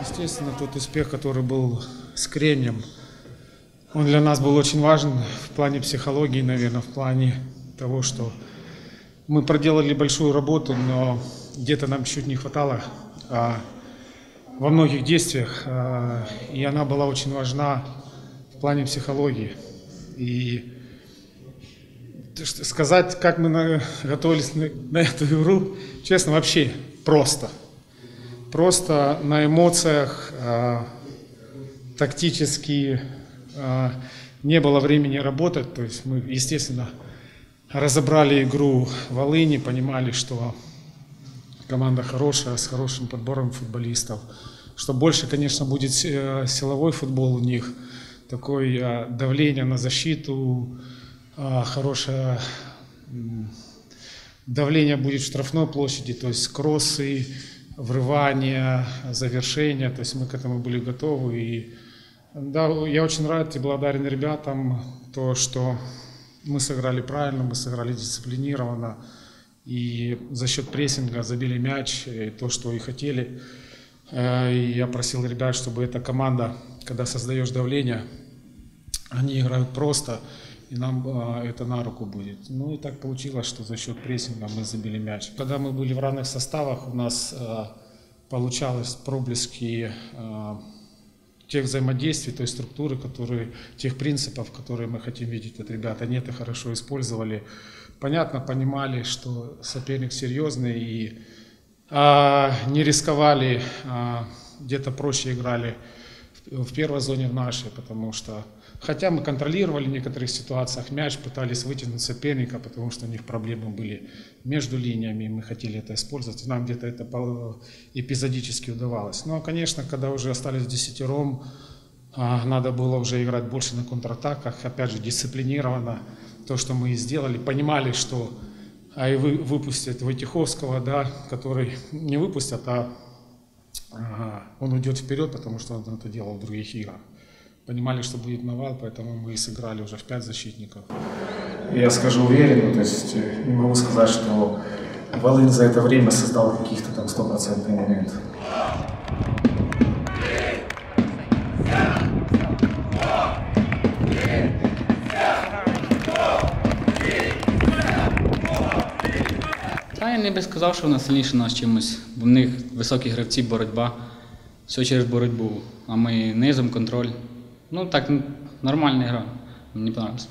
Естественно, тот успех, который был с Кремнем, он для нас был очень важен в плане психологии, наверное, в плане того, что мы проделали большую работу, но где-то нам чуть не хватало а, во многих действиях, а, и она была очень важна в плане психологии. И сказать, как мы готовились на, на эту игру, честно, вообще просто. Просто на эмоциях, а, тактически а, не было времени работать. То есть мы, естественно, разобрали игру Волыни, понимали, что команда хорошая, с хорошим подбором футболистов. Что больше, конечно, будет э, силовой футбол у них, такое э, давление на защиту, э, хорошее м, давление будет в штрафной площади, то есть кроссы, врывания, завершения, то есть мы к этому были готовы. И да, я очень рад и благодарен ребятам, то, что мы сыграли правильно, мы сыграли дисциплинированно. И за счет прессинга забили мяч, и то, что и хотели. Э, И я просил ребят, чтобы эта команда, когда создаешь давление, они играют просто, и нам э, это на руку будет. Ну и так получилось, что за счет прессинга мы забили мяч. Когда мы были в равных составах, у нас э, получалось проблески э, тех взаимодействий, той структуры, которые, тех принципов, которые мы хотим видеть от ребят. Они это хорошо использовали. Понятно, понимали, что соперник серьезный и а, не рисковали, а, где-то проще играли в, в первой зоне в нашей, потому что хотя мы контролировали в некоторых ситуациях мяч, пытались вытянуть соперника, потому что у них проблемы были между линиями, и мы хотели это использовать, нам где-то это по- эпизодически удавалось. Но, конечно, когда уже остались десятером, а, надо было уже играть больше на контратаках, опять же, дисциплинированно, то, что мы и сделали, понимали, что а и вы, выпустят Войтиховского, да, который не выпустят, а, а, он уйдет вперед, потому что он это делал в других играх. Понимали, что будет навал, поэтому мы и сыграли уже в пять защитников. Я скажу уверенно, то есть э, не могу сказать, что Волынь за это время создал каких-то там стопроцентный момент. Та я не би сказав, що вона сильніша нас чимось, в них високі гравці, боротьба. Все через боротьбу. А ми низом, контроль. Ну так, н- нормальна гра. Мені подобається.